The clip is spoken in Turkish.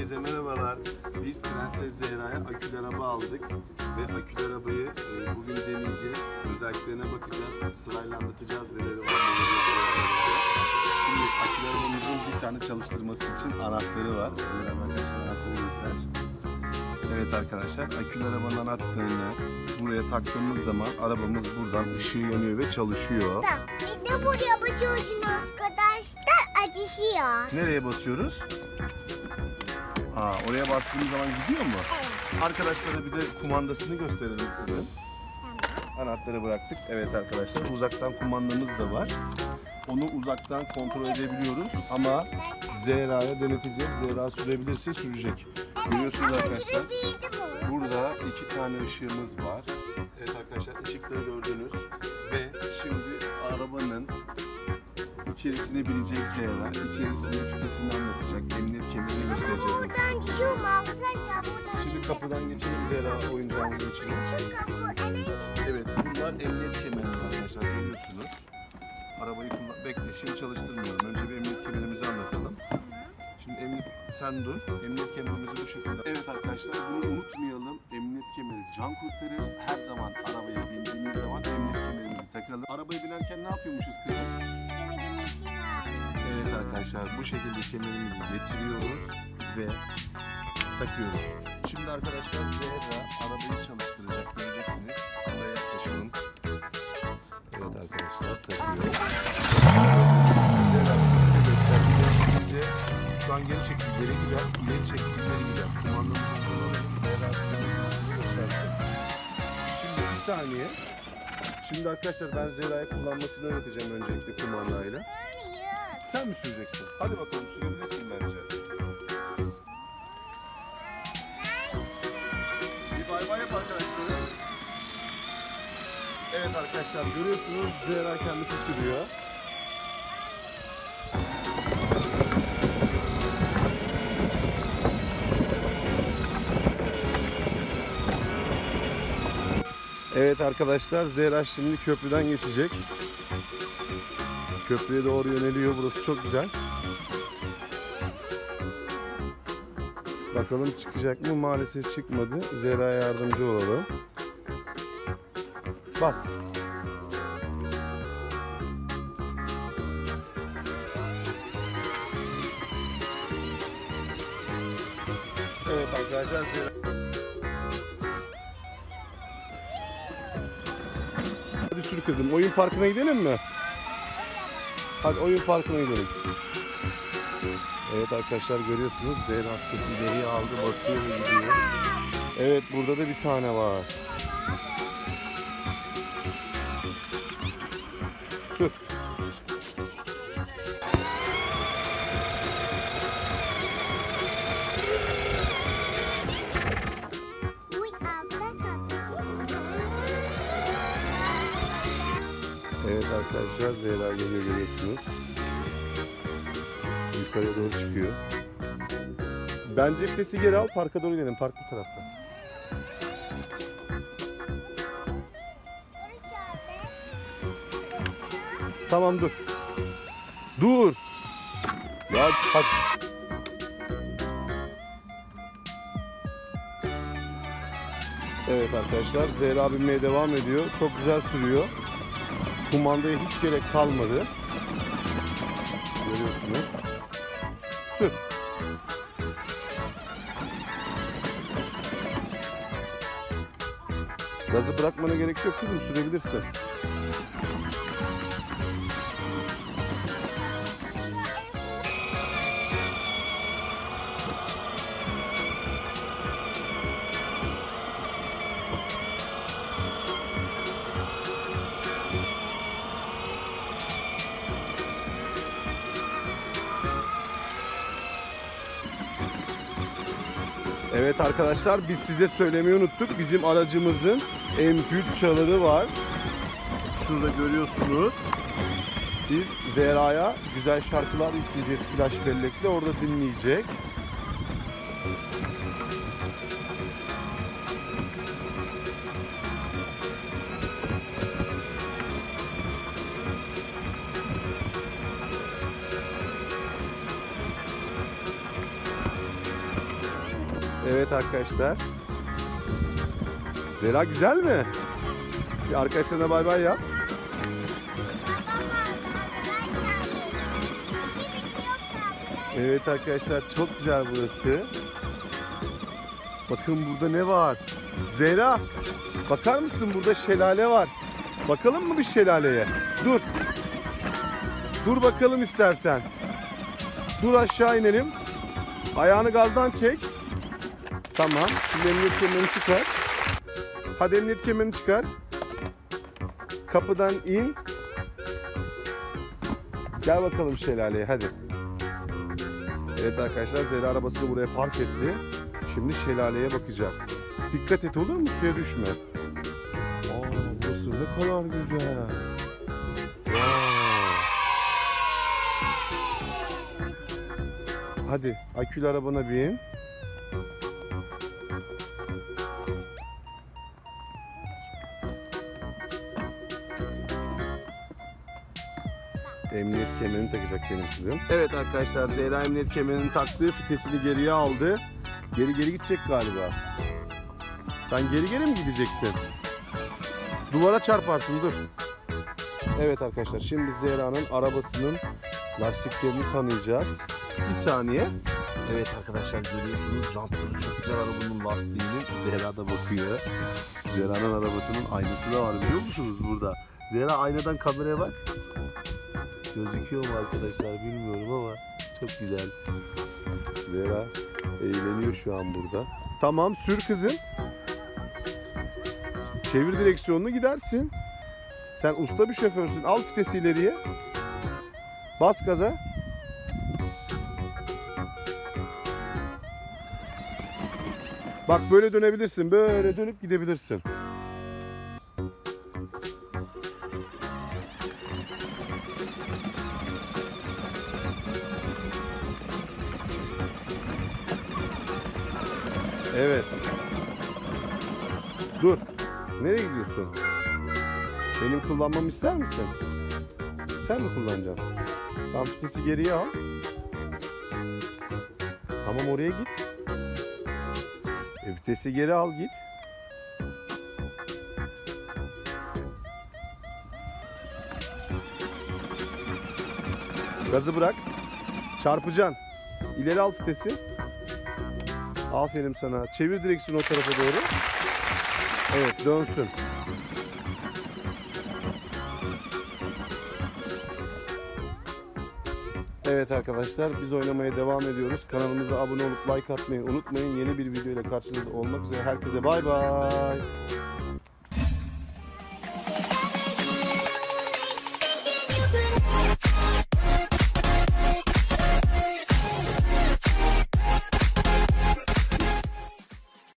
Herkese merhabalar. Biz Prenses Zehra'ya akülü araba aldık. Ve akülü arabayı e, bugün deneyeceğiz. Özelliklerine bakacağız. Sırayla anlatacağız neleri var. Şimdi akülü arabamızın bir tane çalıştırması için anahtarı var. Zehra arkadaşlar anahtarı ister. Evet arkadaşlar akülü arabanın anahtarını buraya taktığımız zaman arabamız buradan ışığı yanıyor ve çalışıyor. Bak bir de buraya basıyorsun arkadaşlar acışıyor. Nereye basıyoruz? Aa, oraya bastığımız zaman gidiyor mu? Evet. Arkadaşlara bir de kumandasını gösterelim kızım. Tamam. Anahtarı bıraktık. Evet arkadaşlar uzaktan kumandamız da var. Onu uzaktan kontrol edebiliyoruz ama Zehra'ya deneteceğiz. Zehra sürebilirse sürecek. Görüyorsunuz arkadaşlar. Burada iki tane ışığımız var. Evet arkadaşlar ışıkları gördünüz. İçerisine binecek Zehra. İçerisine fitesini anlatacak. Emniyet kemerini göstereceğiz. Buradan mu arkadaşlar? Buradan Şimdi kapıdan geçelim Zehra oyuncağımızın içine. Şu kapı evet. Evet bunlar emniyet kemerimiz arkadaşlar görüyorsunuz. Arabayı kullan... Bekle şimdi çalıştırmıyorum. Önce bir emniyet kemerimizi anlatalım. Şimdi emniyet... Sen dur. Emniyet kemerimizi bu şekilde... Evet arkadaşlar bunu unutmayalım. Emniyet kemeri can kurtarır. Her zaman arabaya bindiğimiz zaman emniyet kemerimizi takalım. Arabaya binerken ne yapıyormuşuz kızım? Arkadaşlar bu şekilde kemerimizi getiriyoruz ve takıyoruz. Şimdi arkadaşlar Zehra arabayı çalıştıracak göreceksiniz. Buraya yaklaşalım. Evet arkadaşlar takıyor. Zehra ikisini göster. İleri çekince şu an geri çekti geri gider. İleri çekti ileri gider. Kumandamızı kullanalım. Zehra. Şimdi bir saniye. Şimdi arkadaşlar ben Zehra'ya kullanmasını öğreteceğim öncelikle kumandayla. Sen mi süreceksin? Hadi bakalım sürebilirsin bence. Bir bay bay yap arkadaşlar. Evet arkadaşlar görüyorsunuz Zehra kendisi sürüyor. Evet arkadaşlar Zehra şimdi köprüden geçecek. Köprüye doğru yöneliyor. Burası çok güzel. Bakalım çıkacak mı? Maalesef çıkmadı. Zehra'ya yardımcı olalım. Bas. Evet arkadaşlar Zehra. Hadi sür kızım. Oyun parkına gidelim mi? Hadi oyun parkına gidelim. Evet arkadaşlar görüyorsunuz Zehra hastası geriye aldı basıyor ve gidiyor. Evet burada da bir tane var. Evet arkadaşlar Zehra geliyor görüyorsunuz. Yukarıya doğru çıkıyor. Bence vitesi geri al parka doğru gidelim. Park bu tarafta. Tamam dur. Dur. Ya hadi. Evet arkadaşlar Zehra binmeye devam ediyor. Çok güzel sürüyor. Kumandaya hiç gerek kalmadı. Görüyorsunuz. Sür. Gazı bırakmana gerek yok kızım sürebilirsin. Evet arkadaşlar biz size söylemeyi unuttuk. Bizim aracımızın MP3 çaları var. Şurada görüyorsunuz. Biz Zehra'ya güzel şarkılar yükleyeceğiz flash bellekle. Orada dinleyecek. Evet arkadaşlar. Zera güzel mi? Bir arkadaşlarına bay bay yap. Evet arkadaşlar çok güzel burası. Bakın burada ne var? Zera. Bakar mısın burada şelale var. Bakalım mı bir şelaleye? Dur. Dur bakalım istersen. Dur aşağı inelim. Ayağını gazdan çek. Tamam. Şimdi emniyet kemerini çıkar. Hadi emniyet kemerini çıkar. Kapıdan in. Gel bakalım şelaleye hadi. Evet arkadaşlar Zehra arabasını buraya park etti. Şimdi şelaleye bakacak. Dikkat et olur mu suya düşme. Aa, burası ne kadar güzel. Wow. Hadi akülü arabana bin. Emniyet kemerini takacak benim kızım. Evet arkadaşlar Zehra emniyet kemerini taktı. Fitesini geriye aldı. Geri geri gidecek galiba. Sen geri geri mi gideceksin? Duvara çarparsın dur. Evet arkadaşlar şimdi Zehra'nın arabasının lastiklerini tanıyacağız. Bir saniye. Evet arkadaşlar görüyorsunuz jantları çok güzel arabanın lastiğinin. Zehra da bakıyor. Zehra'nın arabasının aynası da var biliyor musunuz burada? Zehra aynadan kameraya bak. Gözüküyor mu arkadaşlar bilmiyorum ama çok güzel. Zehra eğleniyor şu an burada. Tamam sür kızım. Çevir direksiyonunu gidersin. Sen usta bir şoförsün. Al vitesi ileriye. Bas gaza. Bak böyle dönebilirsin. Böyle dönüp gidebilirsin. Evet. Dur. Nereye gidiyorsun? Benim kullanmamı ister misin? Sen mi kullanacaksın? Tamam vitesi geriye al. Tamam oraya git. E, vitesi geri al git. Gazı bırak. Çarpacaksın. İleri al vitesi. Aferin sana. Çevir direksiyonu o tarafa doğru. Evet dönsün. Evet arkadaşlar biz oynamaya devam ediyoruz. Kanalımıza abone olup like atmayı unutmayın. Yeni bir video ile karşınızda olmak üzere. Herkese bay bay.